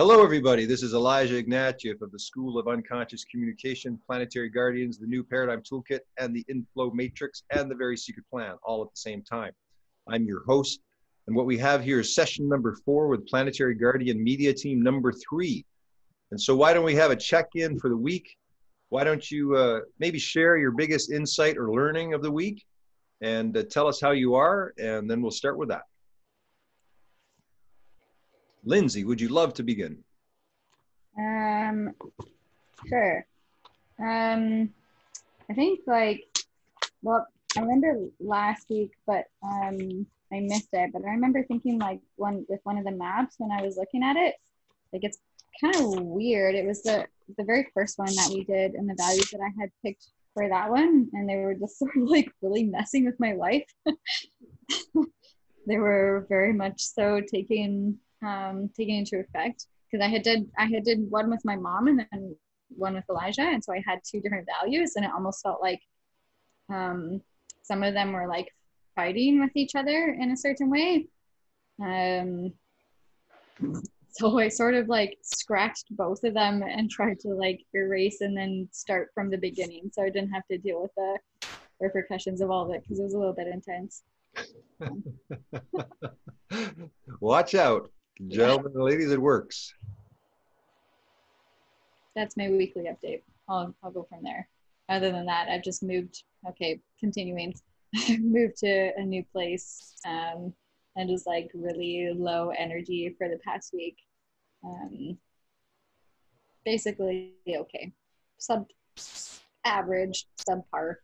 Hello, everybody. This is Elijah Ignatieff of the School of Unconscious Communication, Planetary Guardians, the New Paradigm Toolkit, and the Inflow Matrix, and the Very Secret Plan, all at the same time. I'm your host, and what we have here is session number four with Planetary Guardian Media Team number three. And so, why don't we have a check in for the week? Why don't you uh, maybe share your biggest insight or learning of the week and uh, tell us how you are, and then we'll start with that. Lindsay, would you love to begin? Um, sure. Um, I think like, well, I remember last week, but um, I missed it. But I remember thinking like one with one of the maps when I was looking at it, like it's kind of weird. It was the the very first one that we did, and the values that I had picked for that one, and they were just sort of like really messing with my life. they were very much so taking um, taking into effect because I had did I had did one with my mom and then one with Elijah, and so I had two different values, and it almost felt like um, some of them were like fighting with each other in a certain way. Um, so I sort of like scratched both of them and tried to like erase and then start from the beginning, so I didn't have to deal with the repercussions of all of it because it was a little bit intense. Watch out. Gentlemen and ladies, it works. That's my weekly update. I'll, I'll go from there. Other than that, I've just moved. Okay, continuing. moved to a new place um, and just like really low energy for the past week. Um, basically, okay. Sub average, subpar.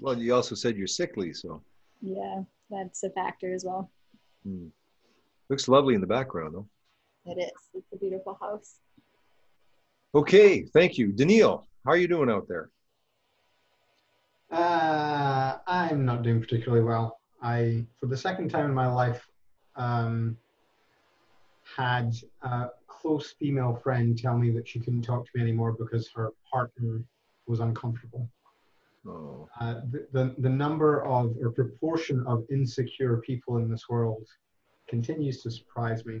Well, you also said you're sickly, so. Yeah, that's a factor as well. Hmm. Looks lovely in the background, though. It is. It's a beautiful house. Okay, thank you. Daniil, how are you doing out there? Uh, I'm not doing particularly well. I, for the second time in my life, um, had a close female friend tell me that she couldn't talk to me anymore because her partner was uncomfortable. Oh. Uh, the, the, the number of or proportion of insecure people in this world continues to surprise me.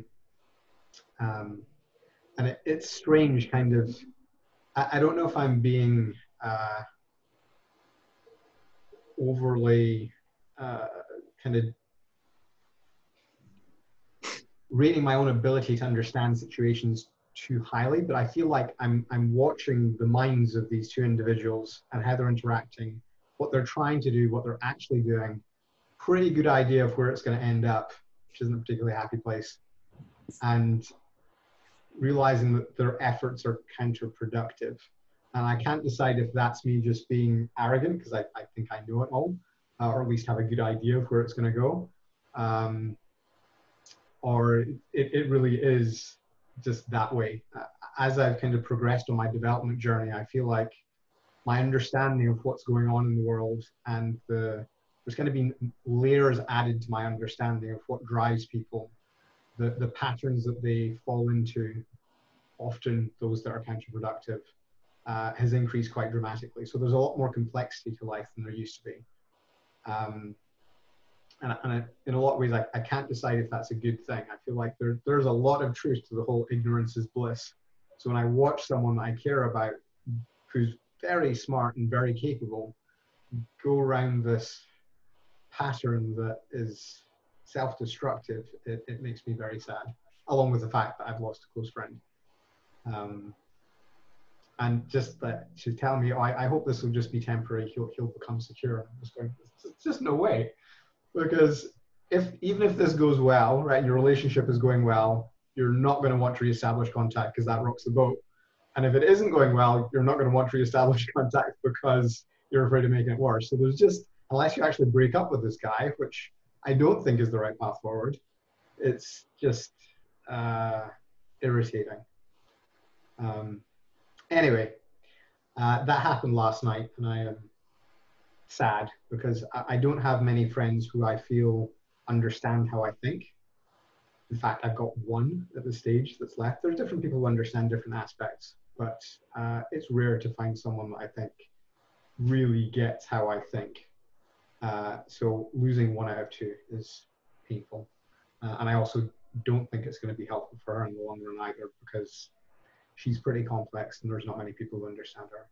Um, and it, it's strange, kind of. I, I, don't know if I'm being uh, overly uh, kind of rating my own ability to understand situations too highly, but I feel like I'm I'm watching the minds of these two individuals and how they're interacting, what they're trying to do, what they're actually doing. Pretty good idea of where it's going to end up which isn't a particularly happy place, and realizing that their efforts are counterproductive. And I can't decide if that's me just being arrogant because I, I think I know it all, uh, or at least have a good idea of where it's going to go. Um, or it, it really is just that way. Uh, as I've kind of progressed on my development journey, I feel like my understanding of what's going on in the world and the there's going to be layers added to my understanding of what drives people, the, the patterns that they fall into, often those that are counterproductive, uh, has increased quite dramatically. So there's a lot more complexity to life than there used to be. Um, and, and I, in a lot of ways, I, I can't decide if that's a good thing. I feel like there, there's a lot of truth to the whole ignorance is bliss. So when I watch someone I care about who's very smart and very capable go around this pattern that is self-destructive, it, it makes me very sad, along with the fact that I've lost a close friend. Um, and just that she's telling me, oh, I, I hope this will just be temporary. He'll, he'll become secure. I'm just going, it's just no way. Because if even if this goes well, right, your relationship is going well, you're not going to want to reestablish contact because that rocks the boat. And if it isn't going well, you're not going to want to reestablish contact because you're afraid of making it worse. So there's just unless you actually break up with this guy, which I don't think is the right path forward, it's just uh, irritating. Um, anyway, uh, that happened last night, and I am sad because I, I don't have many friends who I feel understand how I think. In fact, I've got one at the stage that's left. There's different people who understand different aspects, but uh, it's rare to find someone that I think really gets how I think. Uh, so losing one out of two is painful. Uh, and I also don't think it's going to be helpful for her in the long run either because she's pretty complex and there's not many people who understand her.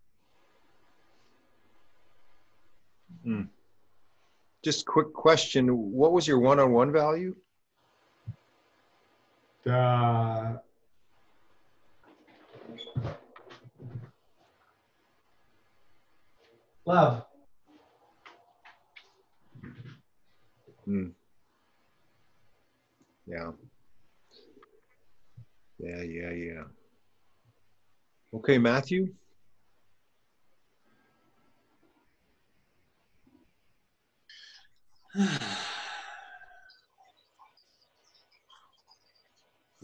Hmm. Just quick question. What was your one-on-one value? Love. Hmm. Yeah. Yeah, yeah, yeah. Okay, Matthew?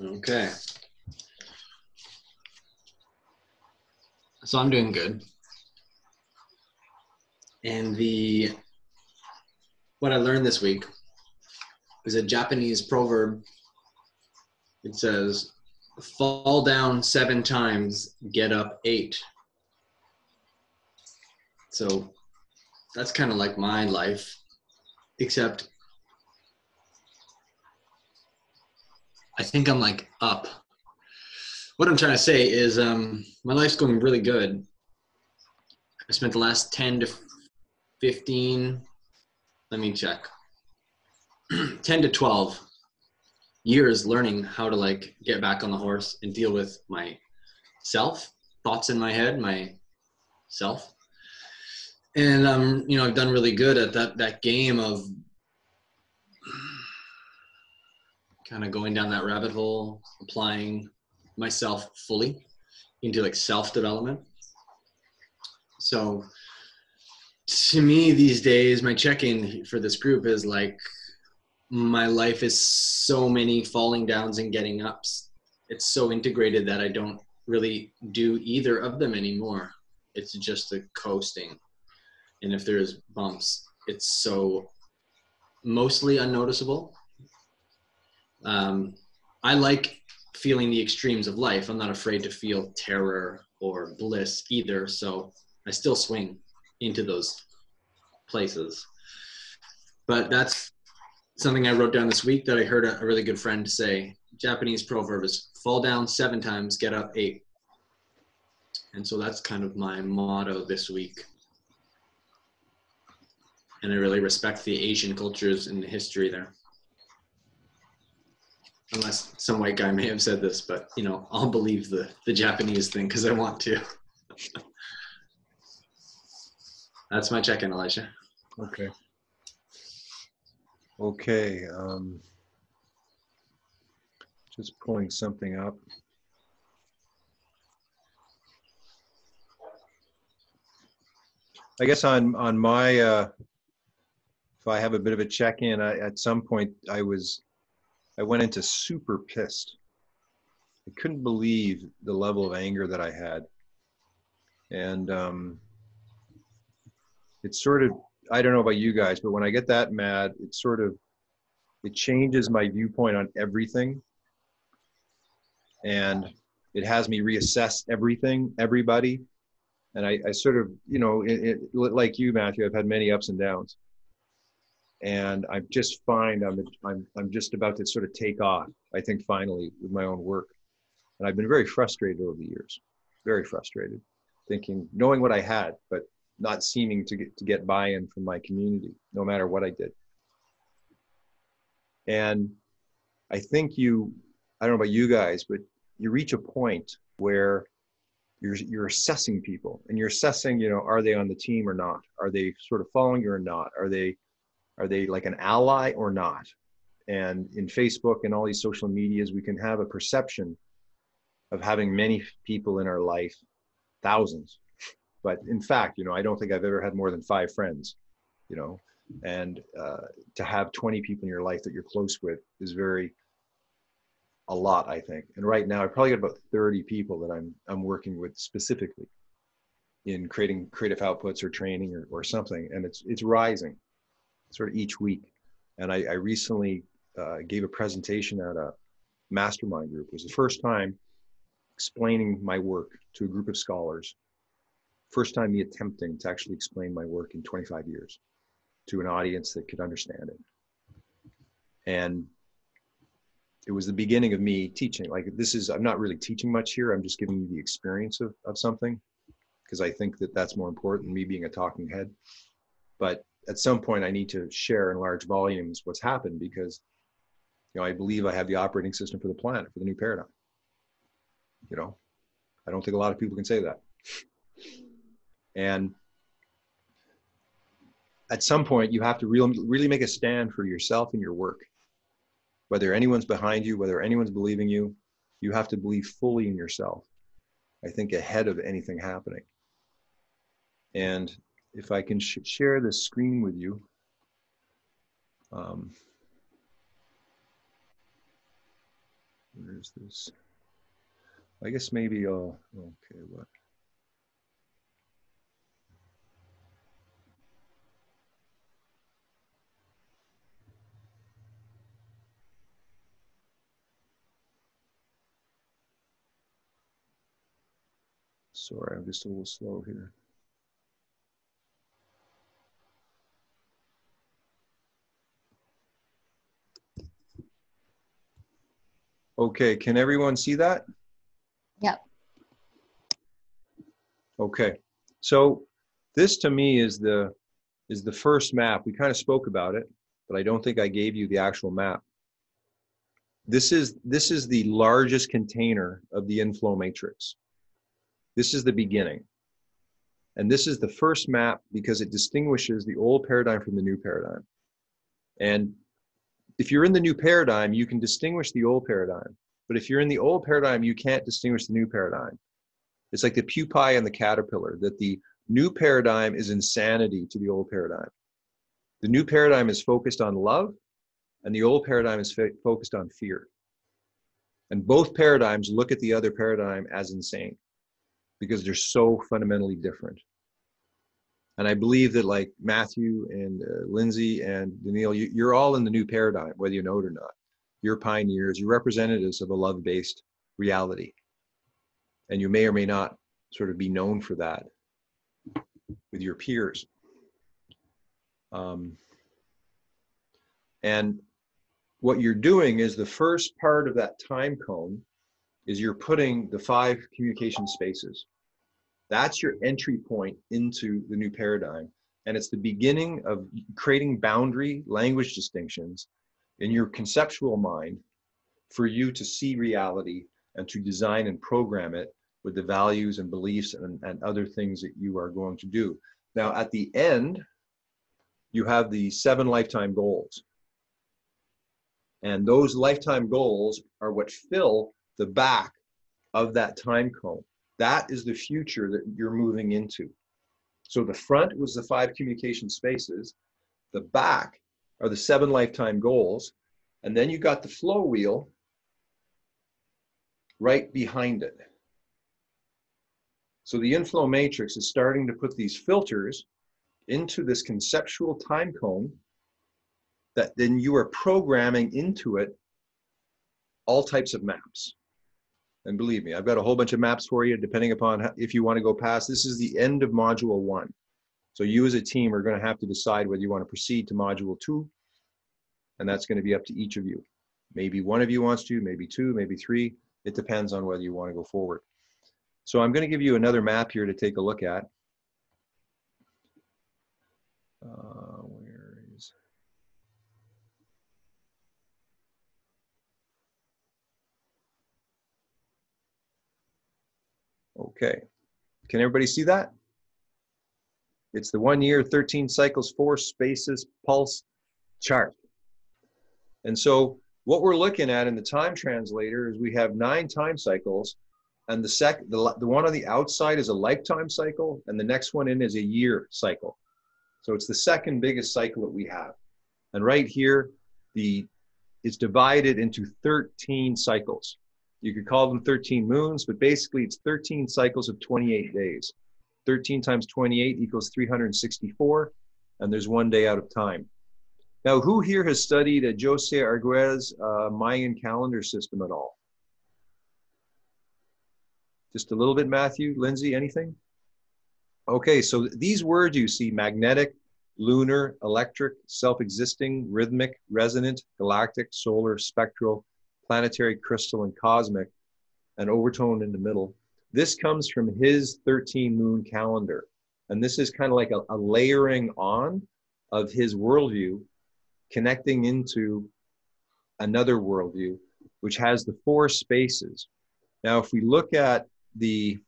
okay. So I'm doing good. And the what I learned this week is a Japanese proverb. It says, fall down seven times, get up eight. So that's kind of like my life, except I think I'm like up. What I'm trying to say is um, my life's going really good. I spent the last 10 to 15, let me check, 10 to 12 years learning how to like get back on the horse and deal with my self thoughts in my head my self and um you know i've done really good at that that game of kind of going down that rabbit hole applying myself fully into like self development so to me these days my check-in for this group is like my life is so many falling downs and getting ups. It's so integrated that I don't really do either of them anymore. It's just a coasting. And if there's bumps, it's so mostly unnoticeable. Um, I like feeling the extremes of life. I'm not afraid to feel terror or bliss either. So I still swing into those places. But that's something I wrote down this week that I heard a, a really good friend say. Japanese proverb is fall down seven times, get up eight. And so that's kind of my motto this week. And I really respect the Asian cultures and the history there. Unless some white guy may have said this, but you know, I'll believe the, the Japanese thing because I want to. that's my check-in, Elijah. Okay. Okay, um, just pulling something up. I guess on on my uh, if I have a bit of a check-in, I, at some point I was I went into super pissed. I couldn't believe the level of anger that I had, and um, it sort of I don't know about you guys, but when I get that mad, it sort of it changes my viewpoint on everything, and it has me reassess everything, everybody, and I, I sort of you know it, it, like you, Matthew. I've had many ups and downs, and I just find I'm I'm I'm just about to sort of take off. I think finally with my own work, and I've been very frustrated over the years, very frustrated, thinking knowing what I had, but not seeming to get to get buy-in from my community, no matter what I did. And I think you, I don't know about you guys, but you reach a point where you're you're assessing people and you're assessing, you know, are they on the team or not? Are they sort of following you or not? Are they are they like an ally or not? And in Facebook and all these social medias, we can have a perception of having many people in our life, thousands, but in fact, you know, I don't think I've ever had more than five friends, you know, and uh, to have 20 people in your life that you're close with is very, a lot, I think. And right now, I probably got about 30 people that I'm I'm working with specifically in creating creative outputs or training or, or something, and it's it's rising, sort of each week. And I, I recently uh, gave a presentation at a mastermind group. It was the first time explaining my work to a group of scholars first time me attempting to actually explain my work in 25 years to an audience that could understand it. And it was the beginning of me teaching. Like this is, I'm not really teaching much here. I'm just giving you the experience of, of something because I think that that's more important me being a talking head. But at some point, I need to share in large volumes what's happened because, you know, I believe I have the operating system for the planet for the new paradigm. You know, I don't think a lot of people can say that. And at some point, you have to really, really make a stand for yourself and your work whether anyone's behind you, whether anyone's believing you, you have to believe fully in yourself. I think ahead of anything happening. And if I can sh- share this screen with you, um, where's this? I guess maybe I'll, okay, what? Sorry, I'm just a little slow here. Okay, can everyone see that? Yep. Okay, so this to me is the is the first map. We kind of spoke about it, but I don't think I gave you the actual map. This is this is the largest container of the inflow matrix. This is the beginning. And this is the first map because it distinguishes the old paradigm from the new paradigm. And if you're in the new paradigm, you can distinguish the old paradigm. But if you're in the old paradigm, you can't distinguish the new paradigm. It's like the pupae and the caterpillar, that the new paradigm is insanity to the old paradigm. The new paradigm is focused on love, and the old paradigm is focused on fear. And both paradigms look at the other paradigm as insane because they're so fundamentally different. And I believe that like Matthew and uh, Lindsay and Daniil, you, you're all in the new paradigm, whether you know it or not. You're pioneers, you're representatives of a love-based reality. And you may or may not sort of be known for that with your peers. Um, and what you're doing is the first part of that time cone is you're putting the five communication spaces. That's your entry point into the new paradigm. And it's the beginning of creating boundary language distinctions in your conceptual mind for you to see reality and to design and program it with the values and beliefs and, and other things that you are going to do. Now, at the end, you have the seven lifetime goals. And those lifetime goals are what fill the back of that time cone. That is the future that you're moving into. So the front was the five communication spaces, the back are the seven lifetime goals, and then you got the flow wheel right behind it. So the inflow matrix is starting to put these filters into this conceptual time cone that then you are programming into it all types of maps. And believe me, I've got a whole bunch of maps for you, depending upon how, if you want to go past. This is the end of module one. So you as a team are going to have to decide whether you want to proceed to module two. And that's going to be up to each of you. Maybe one of you wants to, maybe two, maybe three. It depends on whether you want to go forward. So I'm going to give you another map here to take a look at. Okay, can everybody see that? It's the one year, 13 cycles, four spaces, pulse chart. And so what we're looking at in the time translator is we have nine time cycles and the sec the, the one on the outside is a lifetime cycle and the next one in is a year cycle. So it's the second biggest cycle that we have. And right here, the it's divided into 13 cycles. You could call them 13 moons, but basically it's 13 cycles of 28 days. 13 times 28 equals 364, and there's one day out of time. Now, who here has studied a Jose Argüelles uh, Mayan calendar system at all? Just a little bit, Matthew, Lindsay, anything? Okay, so these words you see magnetic, lunar, electric, self existing, rhythmic, resonant, galactic, solar, spectral, planetary, crystal, and cosmic, and overtone in the middle. This comes from his 13 moon calendar. And this is kind of like a, a layering on of his worldview, connecting into another worldview, which has the four spaces. Now, if we look at the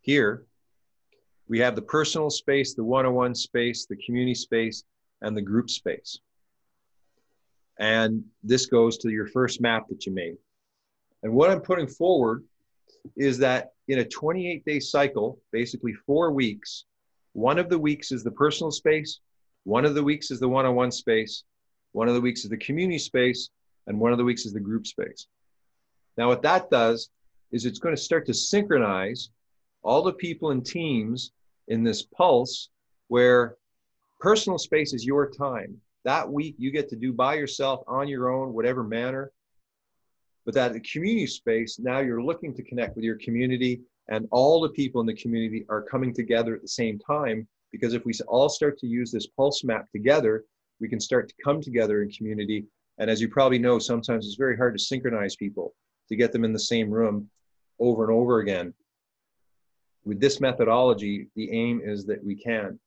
here, we have the personal space, the one-on-one space, the community space, and the group space. And this goes to your first map that you made. And what I'm putting forward is that in a 28 day cycle, basically four weeks, one of the weeks is the personal space, one of the weeks is the one on one space, one of the weeks is the community space, and one of the weeks is the group space. Now, what that does is it's going to start to synchronize all the people and teams in this pulse where personal space is your time. That week you get to do by yourself on your own, whatever manner. But that community space, now you're looking to connect with your community, and all the people in the community are coming together at the same time. Because if we all start to use this pulse map together, we can start to come together in community. And as you probably know, sometimes it's very hard to synchronize people to get them in the same room over and over again. With this methodology, the aim is that we can.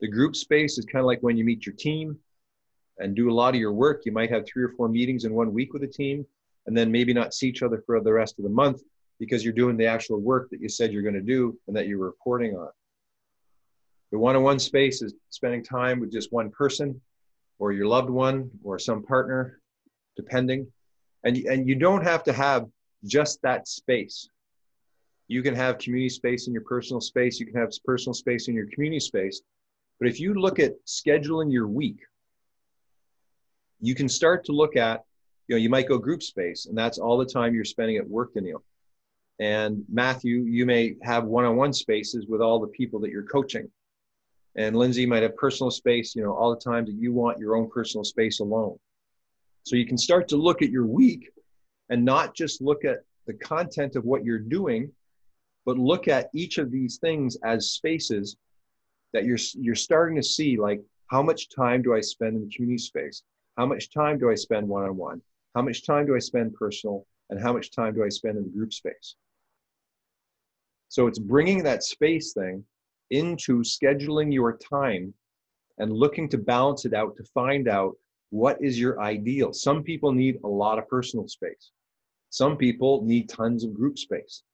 The group space is kind of like when you meet your team and do a lot of your work. You might have three or four meetings in one week with a team and then maybe not see each other for the rest of the month because you're doing the actual work that you said you're going to do and that you're reporting on. The one on one space is spending time with just one person or your loved one or some partner, depending. And, and you don't have to have just that space. You can have community space in your personal space. You can have personal space in your community space. But if you look at scheduling your week, you can start to look at, you know, you might go group space, and that's all the time you're spending at work, Daniil. And Matthew, you may have one-on-one spaces with all the people that you're coaching. And Lindsay might have personal space, you know, all the time that you want your own personal space alone. So you can start to look at your week and not just look at the content of what you're doing, but look at each of these things as spaces that you're you're starting to see like how much time do I spend in the community space? How much time do I spend one on one? How much time do I spend personal? And how much time do I spend in the group space? So it's bringing that space thing into scheduling your time and looking to balance it out to find out what is your ideal. Some people need a lot of personal space. Some people need tons of group space.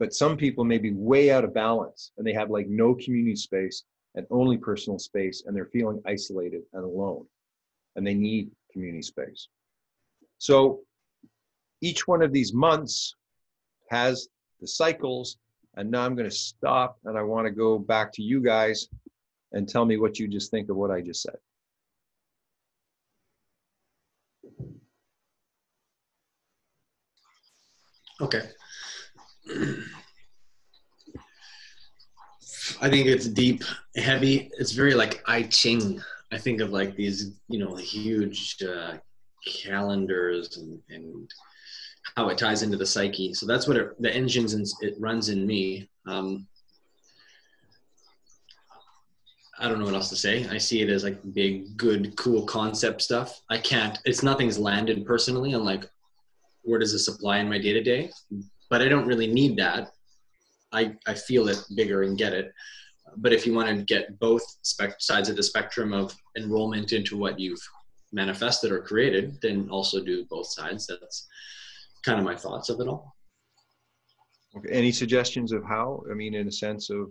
But some people may be way out of balance and they have like no community space and only personal space and they're feeling isolated and alone and they need community space. So each one of these months has the cycles and now I'm going to stop and I want to go back to you guys and tell me what you just think of what I just said. Okay. I think it's deep, heavy. It's very like I Ching. I think of like these, you know, huge uh, calendars and, and how it ties into the psyche. So that's what it, the engines and it runs in me. Um, I don't know what else to say. I see it as like big, good, cool concept stuff. I can't. It's nothing's landed personally. I'm like, where does this apply in my day to day? But I don't really need that. I I feel it bigger and get it. But if you want to get both spec- sides of the spectrum of enrollment into what you've manifested or created, then also do both sides. That's kind of my thoughts of it all. Okay. Any suggestions of how? I mean, in a sense of.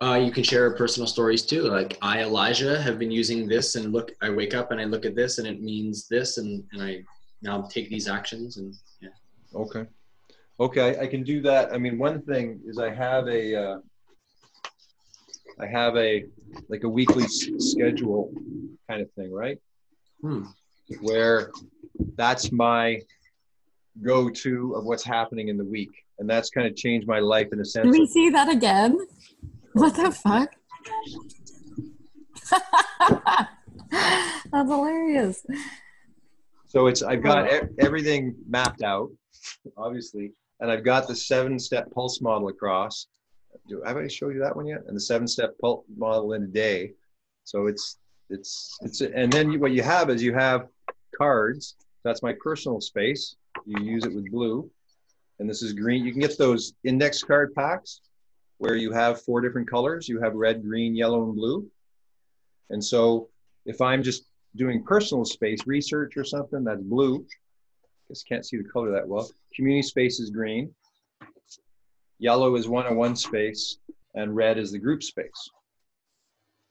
Uh, you can share personal stories too. Like I, Elijah, have been using this, and look, I wake up and I look at this, and it means this, and and I now take these actions, and yeah. Okay. Okay, I can do that. I mean, one thing is I have a, uh, I have a like a weekly s- schedule kind of thing, right? Hmm. Where that's my go-to of what's happening in the week, and that's kind of changed my life in a sense. Can we of- see that again? What the fuck? That's hilarious. So it's I've got e- everything mapped out, obviously, and I've got the seven-step pulse model across. Do have I showed you that one yet? And the seven-step pulse model in a day, So it's it's it's and then you, what you have is you have cards. That's my personal space. You use it with blue, and this is green. You can get those index card packs where you have four different colors. You have red, green, yellow, and blue. And so if I'm just doing personal space research or something, that's blue. Just can't see the color that well. Community space is green. Yellow is one-on-one space, and red is the group space.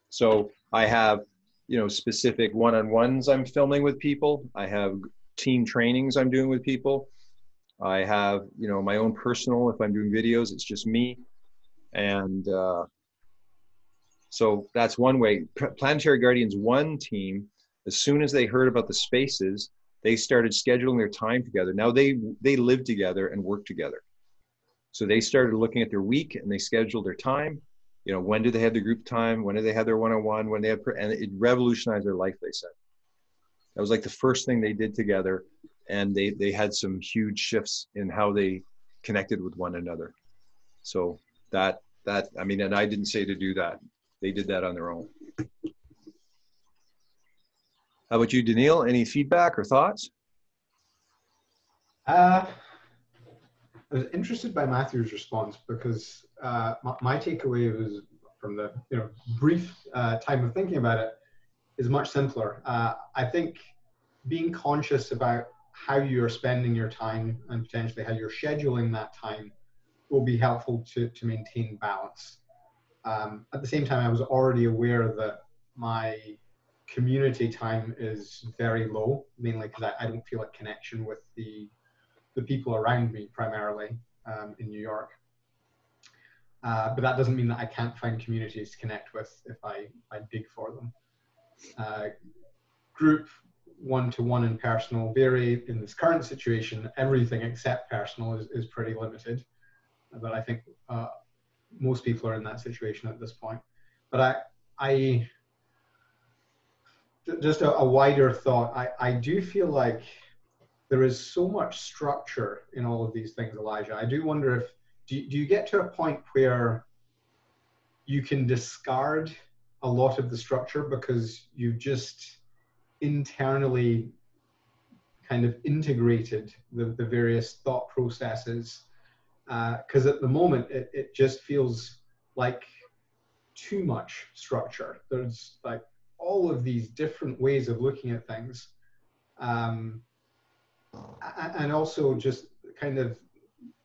So I have, you know, specific one-on-ones I'm filming with people. I have team trainings I'm doing with people. I have, you know, my own personal. If I'm doing videos, it's just me, and uh, so that's one way. Planetary Guardians one team, as soon as they heard about the spaces, they started scheduling their time together. Now they they live together and work together. So they started looking at their week and they scheduled their time. You know, when do they have the group time? When do they have their one-on-one? When they have, and it revolutionized their life. They said that was like the first thing they did together, and they they had some huge shifts in how they connected with one another. So that that I mean, and I didn't say to do that. They did that on their own. How about you, Daniil? Any feedback or thoughts? Uh, I was interested by Matthew's response because uh, my, my, takeaway was from the you know brief uh, time of thinking about it is much simpler. Uh, I think being conscious about how you're spending your time and potentially how you're scheduling that time will be helpful to, to maintain balance. Um, at the same time, I was already aware that my community time is very low, mainly because I, I, don't feel a connection with the the people around me primarily um, in New York. Uh, but that doesn't mean that I can't find communities to connect with if I, I dig for them. Uh, group one-to-one and personal vary in this current situation. Everything except personal is, is pretty limited. But I think uh, most people are in that situation at this point. But I, I just a, a wider thought. I, I do feel like there is so much structure in all of these things, Elijah. I do wonder if do, do you get to a point where you can discard a lot of the structure because you've just internally kind of integrated the, the various thought processes because uh, at the moment it, it just feels like too much structure there's like all of these different ways of looking at things um, and also just kind of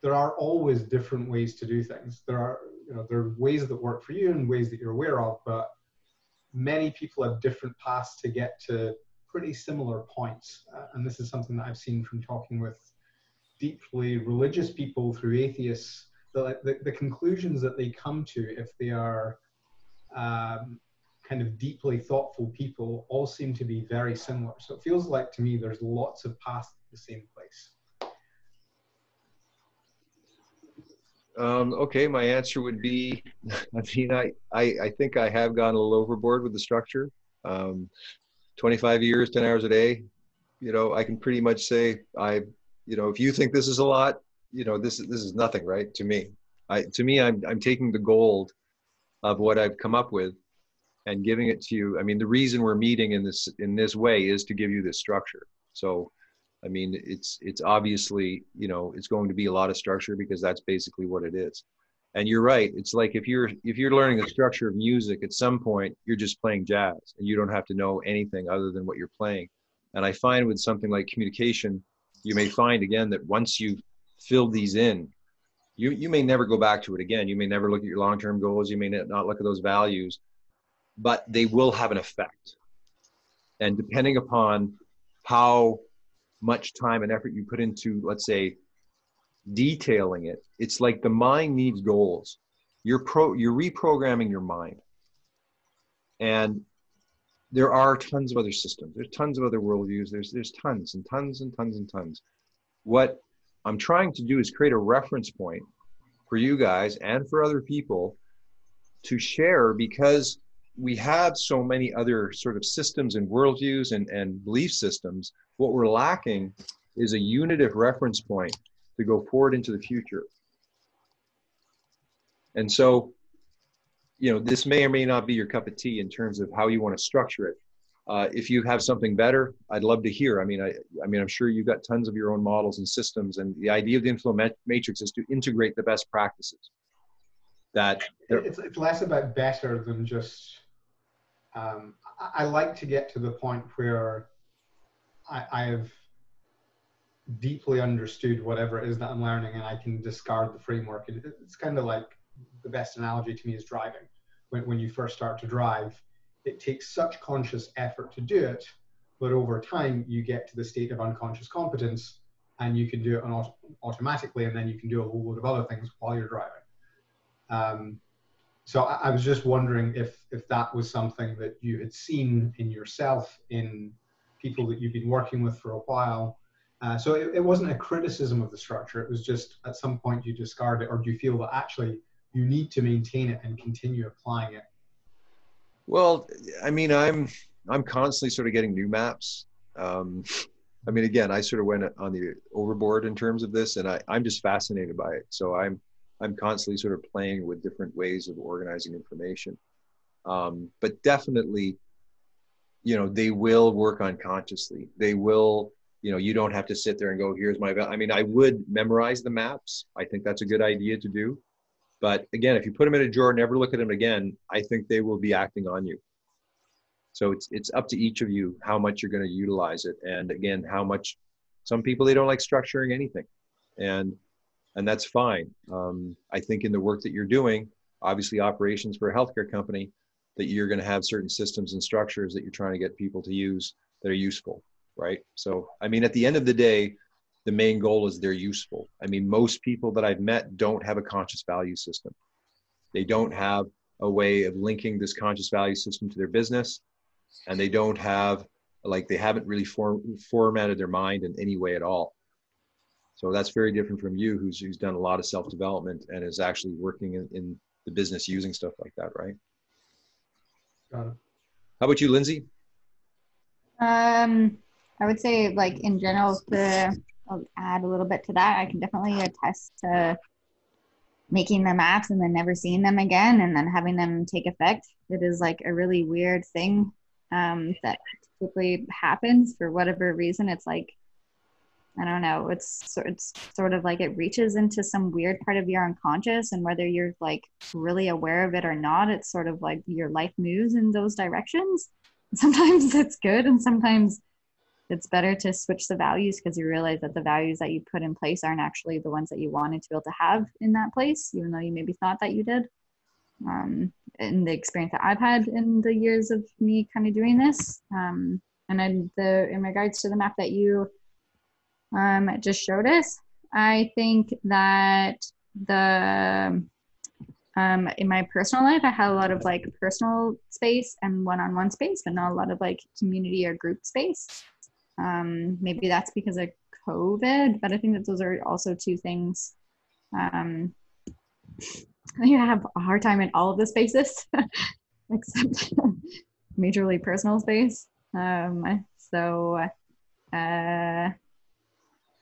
there are always different ways to do things. There are you know there are ways that work for you and ways that you're aware of but many people have different paths to get to pretty similar points. Uh, and this is something that i've seen from talking with deeply religious people through atheists the, the, the conclusions that they come to if they are um, kind of deeply thoughtful people all seem to be very similar. So it feels like to me there's lots of paths to the same place. Um, okay, my answer would be, I mean, I, I, I think I have gone a little overboard with the structure. Um, 25 years, 10 hours a day, you know, I can pretty much say I, you know, if you think this is a lot, you know, this, is this is nothing, right? To me, I, to me, I'm, I'm taking the gold of what I've come up with and giving it to you. I mean, the reason we're meeting in this in this way is to give you this structure. So, I mean, it's it's obviously you know it's going to be a lot of structure because that's basically what it is. And you're right. It's like if you're if you're learning the structure of music, at some point you're just playing jazz, and you don't have to know anything other than what you're playing. And I find with something like communication, you may find again that once you've filled these in, you you may never go back to it again. You may never look at your long-term goals. You may not look at those values but they will have an effect. And depending upon how much time and effort you put into, let's say, detailing it, it's like the mind needs goals. You're pro you're reprogramming your mind. And there are tons of other systems. There's tons of other worldviews. There's there's tons and tons and tons and tons. What I'm trying to do is create a reference point for you guys and for other people to share because we have so many other sort of systems and worldviews and, and belief systems. What we're lacking is a unitive reference point to go forward into the future. And so, you know, this may or may not be your cup of tea in terms of how you want to structure it. Uh, if you have something better, I'd love to hear. I mean, I, I mean, I'm sure you've got tons of your own models and systems, and the idea of the inflow matrix is to integrate the best practices. That it's, it's less about better than just. Um, I, I like to get to the point where I, have deeply understood whatever it is that I'm learning, and I can discard the framework. It, it's kind of like the best analogy to me is driving. When, when you first start to drive, it takes such conscious effort to do it, but over time you get to the state of unconscious competence and you can do it auto- automatically and then you can do a whole load of other things while you're driving. Um, so I, I, was just wondering if, if that was something that you had seen in yourself in people that you've been working with for a while. Uh, so it, it wasn't a criticism of the structure. It was just at some point you discard it, or do you feel that actually you need to maintain it and continue applying it well, I mean, I'm I'm constantly sort of getting new maps. Um, I mean, again, I sort of went on the overboard in terms of this, and I, I'm just fascinated by it. So I'm I'm constantly sort of playing with different ways of organizing information. Um, but definitely, you know, they will work unconsciously. They will, you know, you don't have to sit there and go, "Here's my." I mean, I would memorize the maps. I think that's a good idea to do. But again, if you put them in a drawer, never look at them again, I think they will be acting on you. So it's it's up to each of you how much you're going to utilize it, and again, how much. Some people they don't like structuring anything, and and that's fine. Um, I think in the work that you're doing, obviously operations for a healthcare company, that you're going to have certain systems and structures that you're trying to get people to use that are useful, right? So I mean, at the end of the day, the main goal is they're useful. I mean, most people that I've met don't have a conscious value system. They don't have a way of linking this conscious value system to their business, and they don't have like they haven't really form, formatted their mind in any way at all. So that's very different from you, who's who's done a lot of self development and is actually working in, in the business using stuff like that, right? Got it. How about you, Lindsay? Um, I would say like in general, the I'll add a little bit to that. I can definitely attest to making the maps and then never seeing them again and then having them take effect. It is like a really weird thing um, that typically happens for whatever reason. It's like, I don't know, it's, it's sort of like it reaches into some weird part of your unconscious and whether you're like really aware of it or not, it's sort of like your life moves in those directions. Sometimes it's good and sometimes it's better to switch the values because you realize that the values that you put in place aren't actually the ones that you wanted to be able to have in that place, even though you maybe thought that you did. Um, in the experience that I've had in the years of me kind of doing this, um, and the in regards to the map that you um, just showed us, I think that the um, in my personal life, I had a lot of like personal space and one-on-one space, but not a lot of like community or group space. Um, maybe that's because of COVID, but I think that those are also two things. Um, I think I have a hard time in all of the spaces except majorly personal space. Um, so, uh,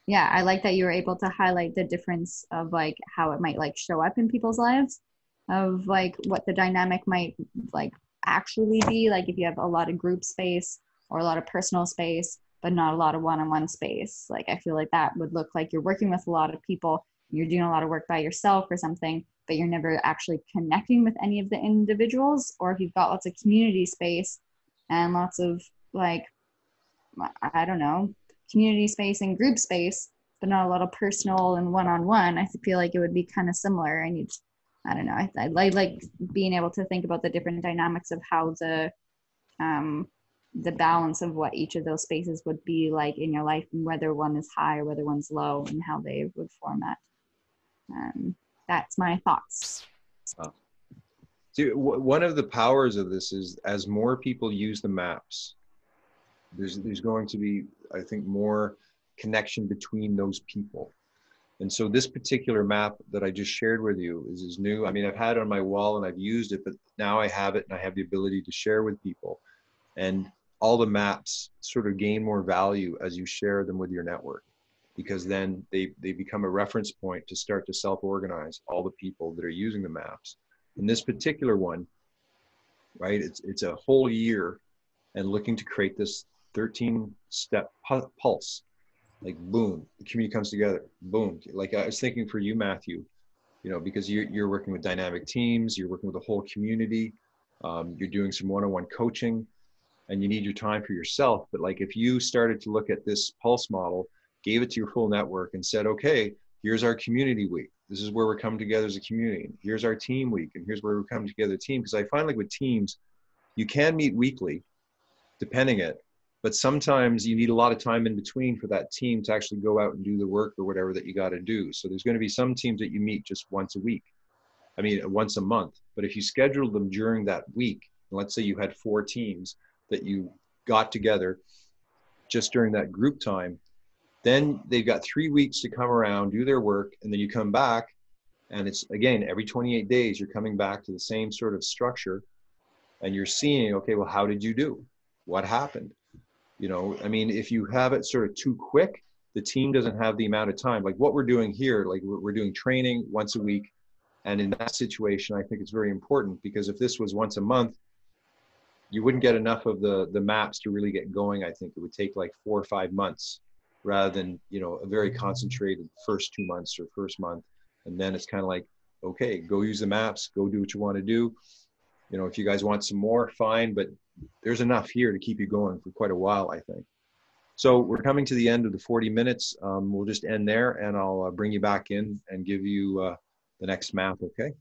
yeah, I like that you were able to highlight the difference of like how it might like show up in people's lives, of like what the dynamic might like actually be. Like if you have a lot of group space or a lot of personal space, but not a lot of one-on-one space like i feel like that would look like you're working with a lot of people you're doing a lot of work by yourself or something but you're never actually connecting with any of the individuals or if you've got lots of community space and lots of like i don't know community space and group space but not a lot of personal and one-on-one i feel like it would be kind of similar. And you i don't know I, I like being able to think about the different dynamics of how the um, the balance of what each of those spaces would be like in your life and whether one is high or whether one's low and how they would format. Um, that's my thoughts. Wow. See, w- one of the powers of this is as more people use the maps there's there's going to be i think more connection between those people. And so this particular map that i just shared with you is, is new. I mean i've had it on my wall and i've used it but now i have it and i have the ability to share with people. And all the maps sort of gain more value as you share them with your network because then they, they become a reference point to start to self-organize all the people that are using the maps. In this particular one, right, it's, it's a whole year and looking to create this 13 step pu- pulse. Like, boom, the community comes together. Boom. Like I was thinking for you, Matthew, you know, because you're, you're working with dynamic teams, you're working with the whole community, um, you're doing some one on one coaching, and you need your time for yourself. But like if you started to look at this pulse model, gave it to your full network, and said, okay, here's our community week. This is where we're coming together as a community. Here's our team week, and here's where we're coming together team. Because I find like with teams, you can meet weekly, depending it, but sometimes you need a lot of time in between for that team to actually go out and do the work or whatever that you got to do. So there's going to be some teams that you meet just once a week. I mean, once a month. But if you schedule them during that week, let's say you had four teams that you got together just during that group time, then they've got three weeks to come around, do their work, and then you come back. And it's again, every 28 days, you're coming back to the same sort of structure and you're seeing, okay, well, how did you do? What happened? You know, I mean, if you have it sort of too quick, the team doesn't have the amount of time. Like what we're doing here, like we're, doing training once a week. And in that situation, I think it's very important because if this was once a month, you wouldn't get enough of the the maps to really get going. I think it would take like four or five months rather than you know a very concentrated first two months or first month, and then it's kind of like okay, go use the maps, go do what you want to do. You know, if you guys want some more, fine, but there's enough here to keep you going for quite a while, I think. So we're coming to the end of the 40 minutes. Um, we'll just end there, and I'll uh, bring you back in and give you uh, the next map. Okay.